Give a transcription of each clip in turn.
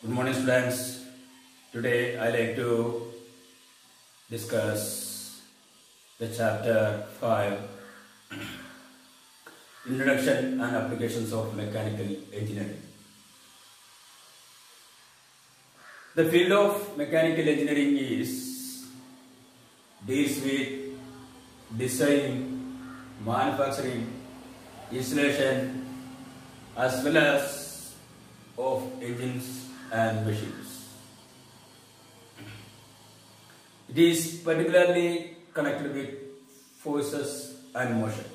Good morning, students. Today I like to discuss the chapter 5 Introduction and Applications of Mechanical Engineering. The field of mechanical engineering is deals with design, manufacturing, installation, as well as of engines and machines. It is particularly connected with forces and motion.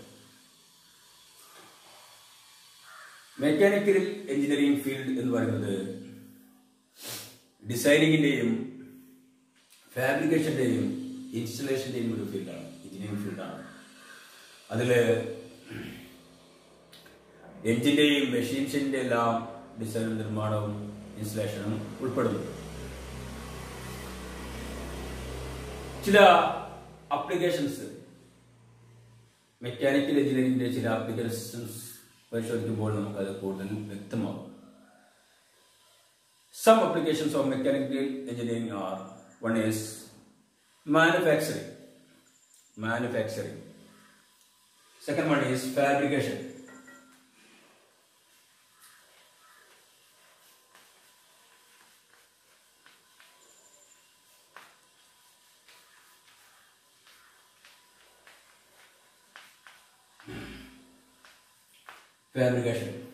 Mechanical engineering field എന്ന് പറയുന്നത് ഡിസൈനിങ്ങിന്റെയും ഫാബ്രിക്കേഷന്റെയും ഇൻസ്റ്റലേഷന്റെയും ഒരു ഫീൽഡാണ് engineering ഫീൽഡാണ് അതിൽ എഞ്ചിന്റെയും മെഷീൻസിന്റെ എല്ലാം ഡിസൈനും നിർമ്മാണവും ഇൻസ്റ്റലേഷനും ഉൾപ്പെടുന്നു. ചില അപ്ലിക്കേഷൻസ് മെക്കാനിക്കൽ എഞ്ചിനീയറിംഗിന്റെ ചില അപ്ലിക്കേഷൻസ് പരിശോധിക്കുമ്പോൾ നമുക്കത് കൂടുതൽ വ്യക്തമാകും. Some applications of mechanical engineering are one is manufacturing manufacturing second one is fabrication fabrication.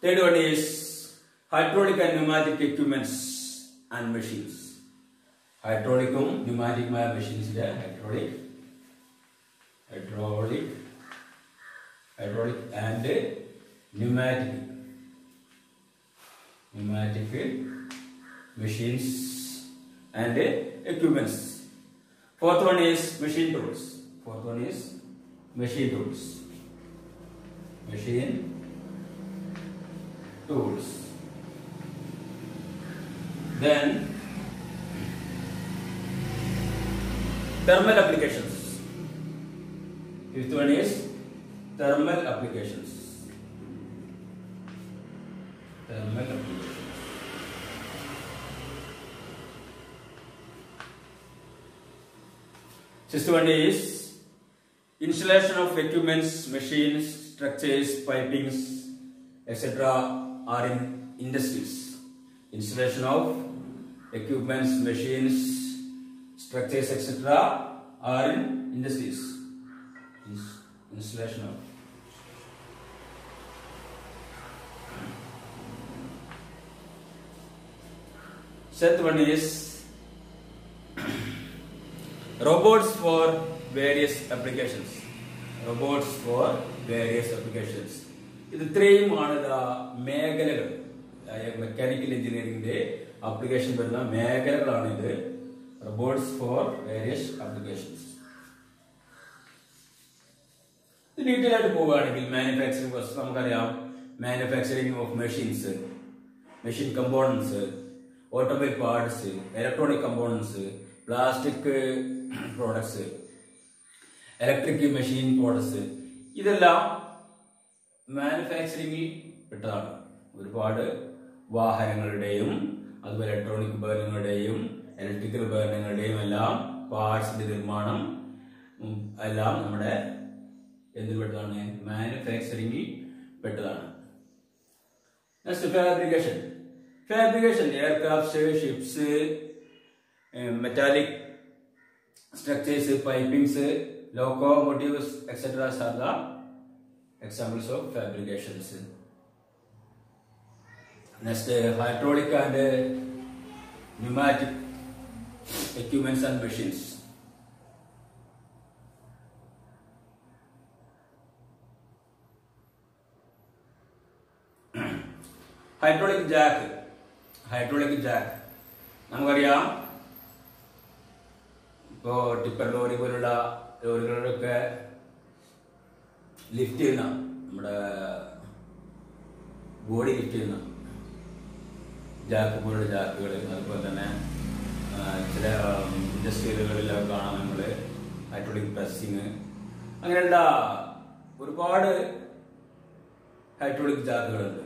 Third one is hydraulic and pneumatic equipments and machines. Hydraulicum, pneumatic machines there, hydraulic, hydraulic, hydraulic and pneumatic, pneumatic machines and equipments. Fourth one is machine tools. Fourth one is machine tools. Machine tools. Then thermal applications. Fifth one is thermal applications. Thermal applications. Sixth one is installation of equipments, machines, structures, pipings, etc are in industries. Installation of equipments, machines, structures, etc. are in industries. Installation of Set one is robots for various applications. Robots for various applications. ഇത് ഇത്രയുമാണ് ഇതാ മേഖലകൾ mechanical എഞ്ചിനീയറിംഗിന്റെ application വരുന്ന മേഖലകളാണ് ഇത് robots for various applications detail ആയിട്ട് പോവുകയാണെങ്കിൽ മാനുഫാക്ചറിംഗ് പ്രോസസ് നമുക്കറിയാം. Manufacturing of machines machine components automobile parts electronic components plastic products electric machine products ഇതെല്ലാം മാനുഫാക്ചറിംഗിൽ പെട്ടതാണ്. ഒരുപാട് വാഹനങ്ങളുടെയും അതുപോലെ ഇലക്ട്രോണിക് ഉപകരണങ്ങളുടെയും ഇലക്ട്രിക്കൽ ഉപകരണങ്ങളുടെയും എല്ലാം പാർട്സിന്റെ നിർമ്മാണം എല്ലാം നമ്മുടെ എന്തിൽ പെട്ടതാണ്? മാനുഫാക്ചറിംഗിൽ പെട്ടതാണ്. Next fabrication fabrication aircraft ships metallic structures pipings locomotives etceteras the examples of fabrications. Next, uh, hydraulic and uh, pneumatic equipments and machines. hydraulic jack, hydraulic jack. നമുക്കറിയാം ഇപ്പോ ടിപ്പർ ലോറി പോലുള്ള ലോറികളിലൊക്കെ ലിഫ്റ്റ് ചെയ്യുന്ന നമ്മുടെ ബോഡി ലിഫ്റ്റ് ചെയ്യുന്ന Jack പോലുള്ള ജാക്കുകൾ അതുപോലെ തന്നെ ചില ഇൻഡസ്ട്രിയലുകളിലൊക്കെ കാണാം നമ്മൾ ഹൈഡ്രോളിക് പ്രസ്സിങ് അങ്ങനെയുള്ള ഒരുപാട് ഹൈഡ്രോളിക് ജാക്കുകളുണ്ട്.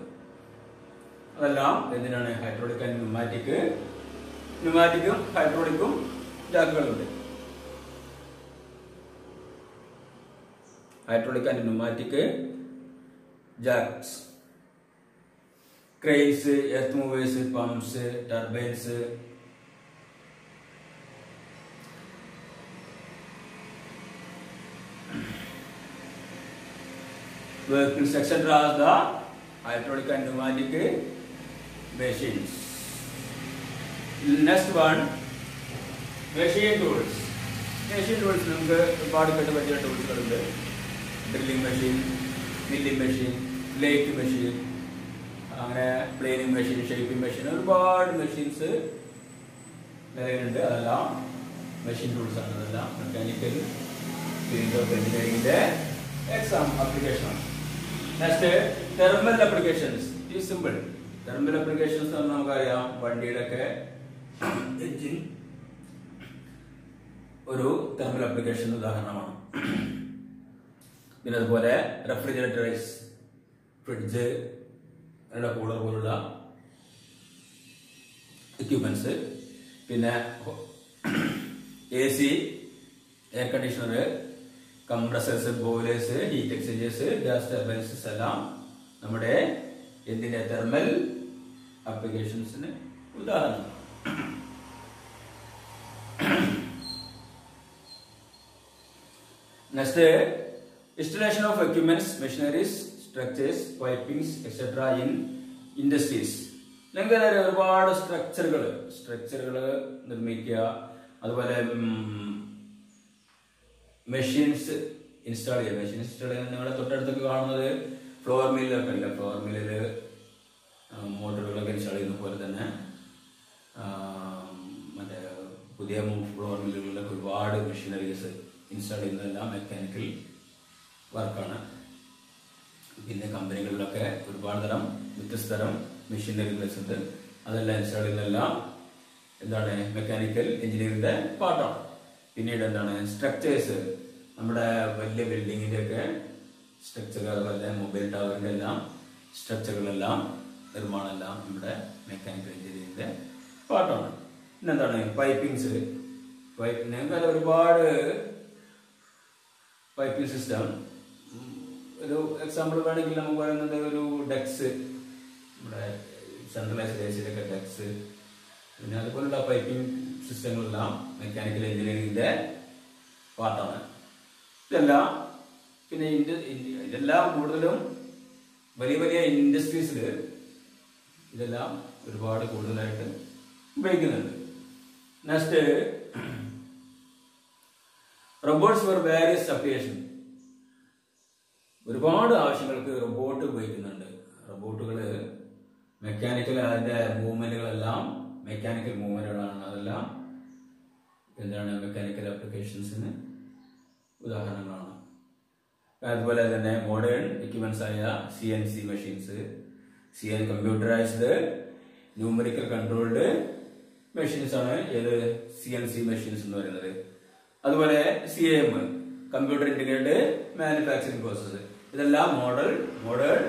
അതെല്ലാം എന്തിനാണ്? ഹൈഡ്രോളിക് ആൻഡ് ന്യൂമാറ്റിക് ന്യൂമാറ്റിക്കും ഹൈഡ്രോളിക്കും ജാക്കുകളുണ്ട്. Hydraulic and pneumatic jacks cranes earth movers pumps turbines vehicles etc. are the hydraulic and pneumatic machines. Next one, machine tools. Machine tools നമുക്ക് ഒരുപാട് പേര് പറ്റിയ ടൂൾസുകളുണ്ട് drilling machine milling machine lathe machine അങ്ങനെ planing machine shaping machine ഒരുപാട് machines നിലവിലുണ്ട്. അതെല്ലാം machine tools ആണ്. അതെല്ലാം മെക്കാനിക്കൽ ഫീൽഡ് ഓഫ് എഞ്ചിനീയറിംഗിന്റെ എക്സാം അപ്ലിക്കേഷൻ ആണ്. നെക്സ്റ്റ് തെർമൽ അപ്ലിക്കേഷൻസ് ഈ സിമ്പിൾ തെർമൽ അപ്ലിക്കേഷൻസ് നമുക്കറിയാം. വണ്ടിയുടെ ഒക്കെ എഞ്ചിൻ ഒരു തെർമൽ അപ്ലിക്കേഷൻ ഉദാഹരണമാണ്. പിന്നെ അതുപോലെ റെഫ്രിജറേറ്റേഴ്സ് ഫ്രിഡ്ജ് അങ്ങനെയുള്ള കൂളർ പോലുള്ള എക്യുപ്മെന്റ്സ് പിന്നെ A C air conditioner compressors boilers heat exchangers gas turbines എല്ലാം നമ്മുടെ എന്തിന്റെ തെർമൽ ആപ്ലിക്കേഷൻസിന് ഉദാഹരണം. Next installation of equipments, machineries, structures, pipings, etc. in industries നിങ്ങൾക്ക് ഒരുപാട് സ്ട്രക്ചറുകൾ സ്ട്രക്ചറുകൾ നിർമ്മിക്കുക. അതുപോലെ മെഷീൻസ് ഇൻസ്റ്റാൾ ചെയ്യുക. മെഷീൻ ഇൻസ്റ്റാൾ ചെയ്യുക നിങ്ങളുടെ തൊട്ടടുത്തൊക്കെ കാണുന്നത് ഫ്ലോർ മില്ലൊക്കെ ഇല്ല ഫ്ലോർ മില്ലിൽ മോട്ടറുകളൊക്കെ ഇൻസ്റ്റാൾ ചെയ്യുന്ന പോലെ തന്നെ മറ്റേ പുതിയ ഫ്ലോർ മില്ലുകളിലൊക്കെ ഒരുപാട് മെഷീനറീസ് ഇൻസ്റ്റാൾ ചെയ്യുന്നതെല്ലാം മെക്കാനിക്കൽ വർക്കാണ്. പിന്നെ കമ്പനികളിലൊക്കെ ഒരുപാട് തരം വ്യത്യസ്ത തരം മെഷീനറികളൊക്കെ ഉണ്ട് അതെല്ലാം ഇൻസ്റ്റാൾ ചെയ്യുന്നതെല്ലാം എന്താണ്? മെക്കാനിക്കൽ എഞ്ചിനീയറിംഗിന്റെ പാർട്ടാണ് പിന്നീട് എന്താണ്? സ്ട്രക്ചേഴ്സ് നമ്മുടെ വലിയ ബിൽഡിങ്ങിന്റെ ഒക്കെ സ്ട്രക്ചർ അതുപോലെ മൊബൈൽ ടവറിന്റെ എല്ലാം സ്ട്രക്ചറുകളെല്ലാം നിർമ്മാണം എല്ലാം നമ്മുടെ മെക്കാനിക്കൽ എഞ്ചിനീയറിംഗിന്റെ പാർട്ടാണ് പിന്നെന്താണ് പൈപ്പിങ്സ് പൈപ്പ് നിങ്ങൾക്ക് ഒരുപാട് പൈപ്പിംഗ് സിസ്റ്റം ഒരു എക്സാമ്പിൾ വേണമെങ്കിൽ നമുക്ക് പറയുന്നത് ഒരു ഡെക്സ് നമ്മുടെ സെൻട്രലൈസ്ഡ് ഏഷ്യയിലൊക്കെ ഡെക്സ് പിന്നെ അതുപോലുള്ള പൈപ്പിംഗ് സിസ്റ്റങ്ങളെല്ലാം മെക്കാനിക്കൽ എഞ്ചിനീയറിംഗിന്റെ പാർട്ടാണ് ഇതെല്ലാം പിന്നെ ഇതെല്ലാം കൂടുതലും വലിയ വലിയ ഇൻഡസ്ട്രീസിൽ ഇതെല്ലാം ഒരുപാട് കൂടുതലായിട്ട് ഉപയോഗിക്കുന്നുണ്ട്. Next robots for various application ഒരുപാട് ആവശ്യങ്ങൾക്ക് റോബോട്ട് ഉപയോഗിക്കുന്നുണ്ട്. റോബോട്ടുകൾ മെക്കാനിക്കൽ അതിന്റെ മൂവ്മെന്റുകളെല്ലാം മെക്കാനിക്കൽ മൂവ്മെന്റുകളാണ് അതെല്ലാം. എന്താണ് മെക്കാനിക്കൽ ആപ്ലിക്കേഷൻസിന് ഉദാഹരണങ്ങളാണ്. അതുപോലെ തന്നെ മോഡേൺ എക്യുപ്മെൻസ് ആയ C N C machines C N computerized numerical controlled machines ആണ് ഏത് സി എൻ സി മെഷീൻസ് എന്ന് പറയുന്നത്. അതുപോലെ C M computer integrated manufacturing process ഇതെല്ലാം മോഡൽ മോഡേൺ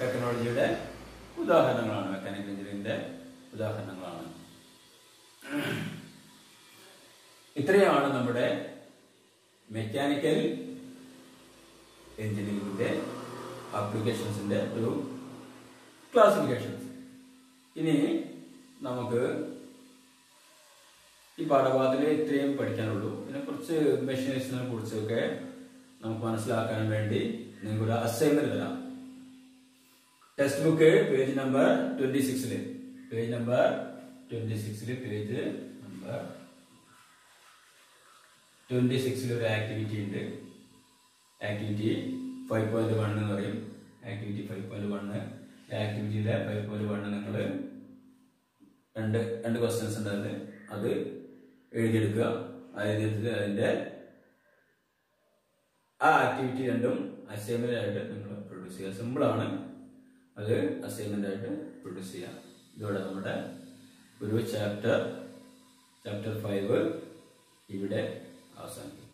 ടെക്നോളജിയുടെ ഉദാഹരണങ്ങളാണ്. മെക്കാനിക്കൽ എഞ്ചിനീയറിംഗിന്റെ ഉദാഹരണങ്ങളാണ്. ഇത്രയാണ് നമ്മുടെ മെക്കാനിക്കൽ എഞ്ചിനീയറിംഗിന്റെ ആപ്ലിക്കേഷൻസിന്റെ ഒരു ക്ലാസിഫിക്കേഷൻസ് ഇനി നമുക്ക് ഈ പാഠഭാഗത്തിൽ ഇത്രയും പഠിക്കാനുള്ളൂ. പിന്നെ കുറച്ച് മെഷീനറീസിനെ കുറിച്ചൊക്കെ നമുക്ക് മനസ്സിലാക്കാൻ വേണ്ടി നിങ്ങൾക്ക് ഒരു അസൈൻമെന്റ് തരാം. Text book page number twenty സിക്സിൽ പേജ് നമ്പർ ട്വന്റി സിക്സിൽ പേജ് നമ്പർ ട്വന്റി സിക്സിൽ ഒരു ആക്ടിവിറ്റി ഉണ്ട്. ആക്ടിവിറ്റി ഫൈവ് പോയിന്റ് വൺ എന്ന് പറയും. ആക്ടിവിറ്റി ഫൈവ് പോയിന്റ് വണ്ണ് ആക്ടിവിറ്റിയിലെ ഫൈവ് പോയിന്റ് വണ്ണ് നിങ്ങൾ രണ്ട് രണ്ട് ക്വസ്റ്റ്യൻസ് ഉണ്ട് അതിൽ അത് എഴുതിയെടുക്കുക. അതിനെടുത്തിട്ട് അതിന്റെ ആ ആക്ടിവിറ്റി രണ്ടും അസൈൻമെന്റ് ആയിട്ട് നിങ്ങൾ പ്രൊഡ്യൂസ് ചെയ്യുക. സിമ്പിളാണ് അത് അസൈൻമെന്റ് ആയിട്ട് പ്രൊഡ്യൂസ് ചെയ്യുക. ഇതോടെ നമ്മുടെ ഒരു ചാപ്റ്റർ ചാപ്റ്റർ ഫൈവ് ഇവിടെ അവസാനിക്കും